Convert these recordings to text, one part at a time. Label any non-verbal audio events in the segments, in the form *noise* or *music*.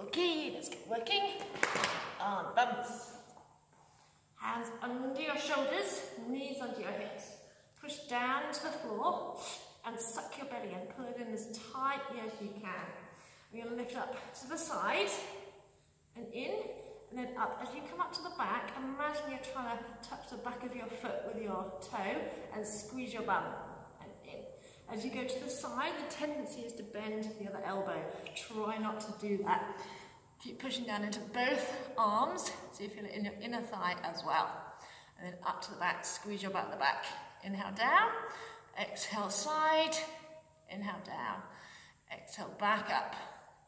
Okay, let's get working. Um, On bumps. Hands under your shoulders, knees under your hips. Push down to the floor and suck your belly in. Pull it in as tightly as you can. We're going to lift up to the side and in and then up. As you come up to the back, imagine you're trying to touch the back of your foot with your toe and squeeze your bum and. As you go to the side, the tendency is to bend the other elbow. Try not to do that. Keep pushing down into both arms, so you feel it in your inner thigh as well. And then up to the back, squeeze your butt the back. Inhale down, exhale side, inhale down, exhale back up,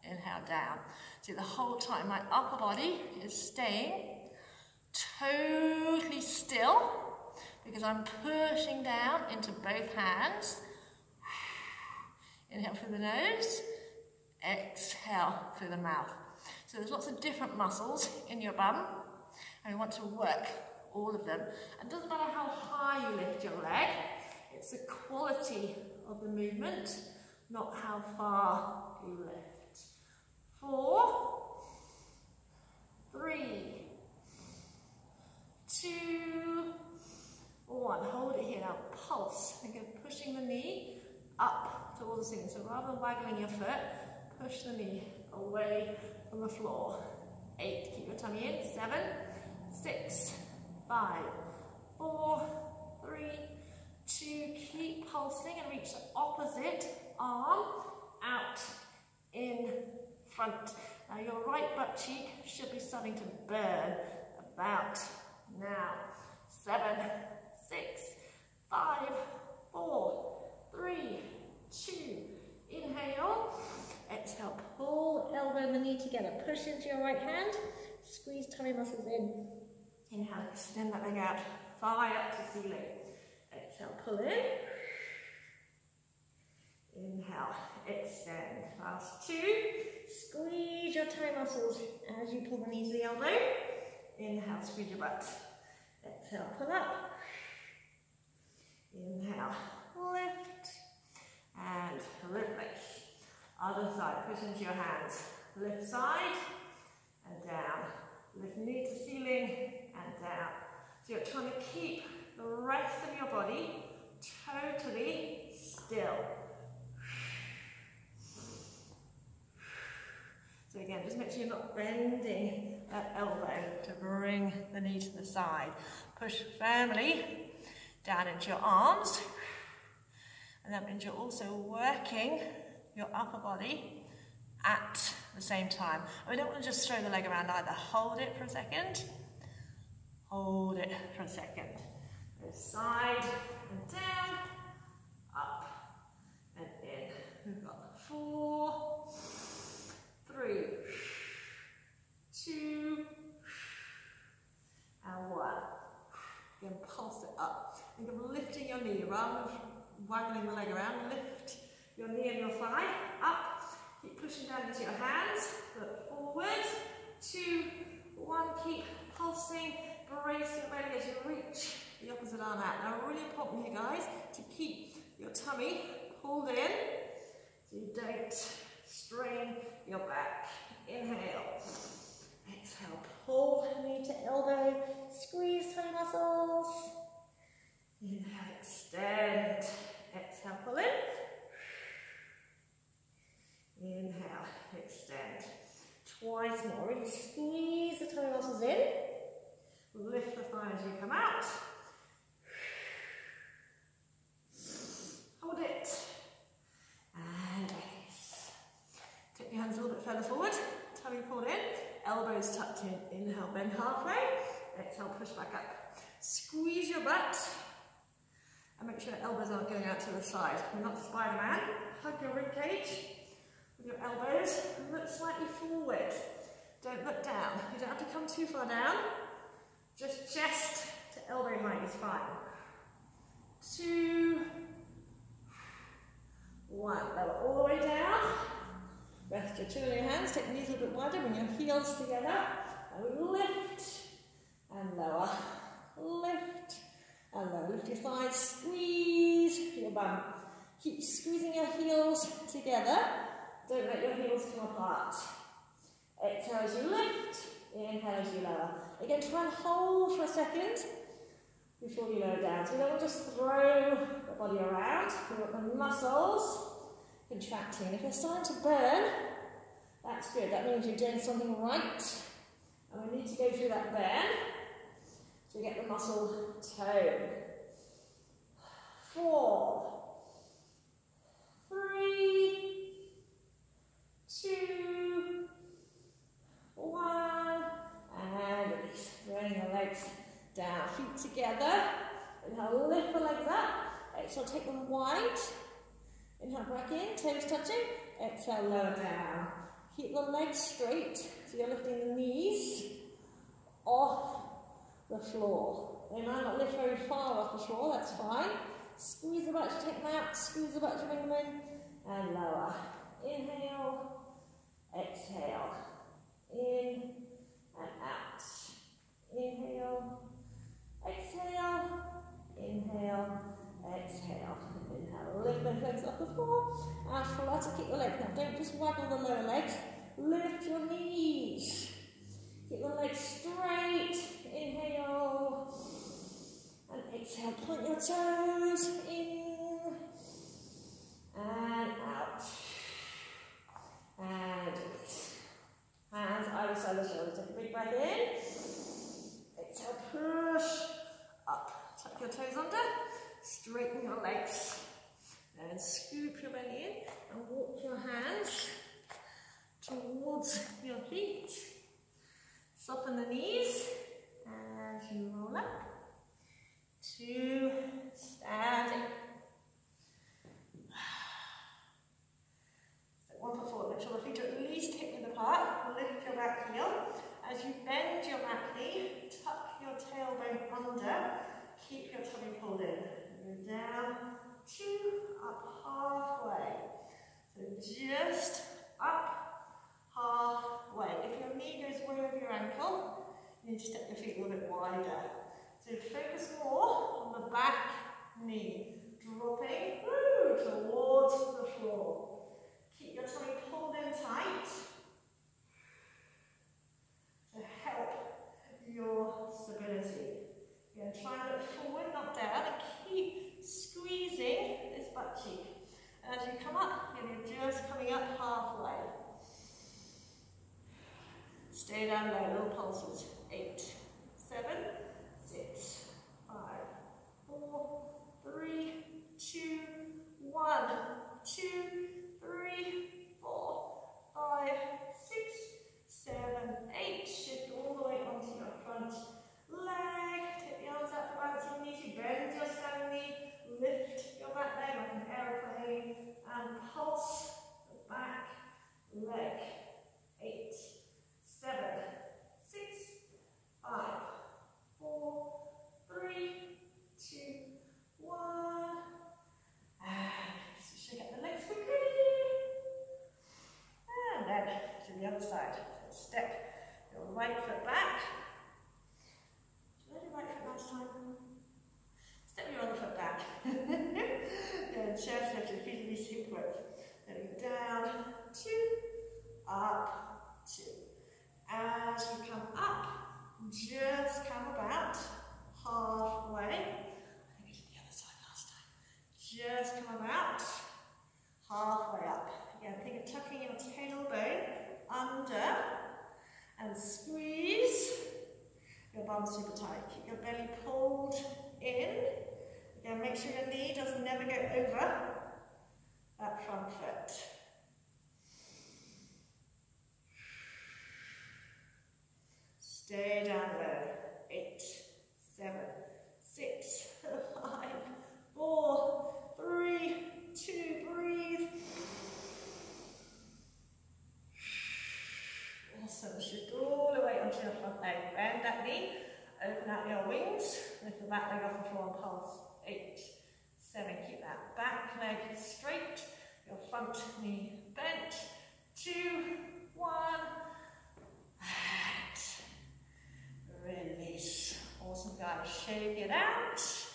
inhale down. See, the whole time my upper body is staying totally still because I'm pushing down into both hands. Inhale through the nose, exhale through the mouth. So there's lots of different muscles in your bum, and we want to work all of them. And it doesn't matter how high you lift your leg, it's the quality of the movement, not how far you lift. Four, three, two, one. Hold it here now. Pulse. Again, pushing the knee up So rather than waggling your foot, push the knee away from the floor. Eight, keep your tummy in. Seven, six, five, four, three, two, keep pulsing and reach the opposite arm. Out. In front. Now your right butt cheek should be starting to burn about now. Seven, six, five, four, three, two, inhale, Exhale, pull elbow and the knee together. Push into your right hand. Squeeze tummy muscles in. Inhale, extend that leg out. Thigh up to ceiling. Exhale, pull in. Inhale, extend. Last two. Squeeze your tummy muscles as you pull the knee to the elbow. Inhale, squeeze your butt. Exhale, pull up. Inhale, lift. And release. Other side, push into your hands. Lift side and down. Lift knee to ceiling and down. So you're trying to keep the rest of your body totally still. So again, just make sure you're not bending that elbow to bring the knee to the side. Push firmly down into your arms. And that means you're also working your upper body at the same time. We don't want to just throw the leg around either. Hold it for a second. Hold it for a second. Go side and down, up and in. We've got four, three, two, and one. Then pulse it up. Think of lifting your knee rather than waggling the leg around. Lift your knee and your thigh up. Keep pushing down into your hands. Look forward. Two, one. Keep Brace your belly as you reach the opposite arm out. Now, really important here, guys, to keep your tummy pulled in so you don't strain your back. Inhale. Exhale. Pull knee to elbow. Squeeze tummy muscles. Inhale. Extend. Exhale. Pull in. Inhale, extend. Twice more. Really the tummy muscles in. Lift the thigh as you come out. Hold it. And release. Take your hands a little bit further forward. Tummy pulled in. Elbows tucked in. Inhale, bend halfway. Exhale, push back up. Squeeze your butt. And make sure elbows aren't going out to the side. You're not Spider-Man. Hug your rib cage with your elbows look slightly forward. Don't look down. You don't have to come too far down. Just chest to elbow height is fine. Two, one. Lower all the way down. Rest your chin on your hands. Take the knees a little bit wider. Bring your heels together. And lift and lower. Lift and lower. Lift your thighs. Squeeze your bum. Keep squeezing your heels together. Don't let your heels come apart. Inhale as you lower. Again, try and hold for a second before you lower down. So you don't just throw the body around. The muscles contracting. If you're starting to burn, that's good. That means you're doing something right. And we need to go through that burn to get the muscle tone. Four, three, two, down, feet together. Inhale, lift the legs up. Exhale, take them wide. Inhale, back in, toes touching. Exhale, lower down. Keep the legs straight, so you're lifting the knees off the floor. They might not lift very far off the floor, that's fine. Squeeze the butt to take them out, squeeze the butt to bring them in, and lower. Inhale, exhale. In and out. Inhale, exhale, inhale, exhale. Inhale, lift the legs off the floor. And flutter, kick the legs. Now don't just waggle the lower legs, lift your knees. Keep the legs straight. Inhale. And exhale, point your toes in. And out. And release. Hands either side of the shoulders. Take a big breath in. Exhale, push up. Tuck your toes under. Straighten your legs. And scoop your belly in and walk your hands towards your feet. Soften the knees as you roll up. to standing. So one foot forward, make sure the feet are at least hip width apart. Lift your back heel. As you bend your back knee, tuck your tailbone under. Keep your tummy pulled in. And down, two, up halfway. So just up halfway. If your knee goes way over your ankle, you need to step your feet a little bit wider. So focus more on the back knee, dropping woo, towards the floor. Keep your tummy pulled in tight to help your stability. Again, try and look forward, not down, and keep squeezing this butt cheek. And as you come up, you're just coming up halfway. Stay down low, little pulses. Eight, seven, six, five, four, three, two, one, two, three, four, five, six, seven, eight. Shift all the way onto your front leg. Take the arms out for balancing knees. You bend your standing knee. Lift your back leg like an aeroplane and pulse the back leg. Eight seven, six, five, four, three, two, one. And shake up the legs quickly. And then to the other side. So step your right foot back. Did I do right foot last time? Step your other foot back. *laughs* Then chest feet at least hip width. Then down, two, up, two. As you come up, just come about halfway. I think we did the other side last time. Just come about halfway up. Again, think of tucking your tailbone under and squeeze your bum super tight. Keep your belly pulled in. Again, make sure your knee does never go over that front foot. Stay down low. Eight, seven, six, *laughs* five, four, three, two, breathe. Awesome. Shift all the way onto your front leg. Bend that knee. Open out your wings. Lift the back leg off the floor and pulse. Eight, seven. Keep that back leg straight. Your front knee bent. Two, one. and Release. Awesome, guys. Shake it out. *sighs*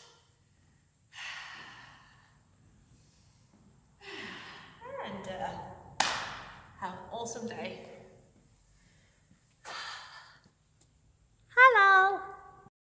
And uh, have an awesome day.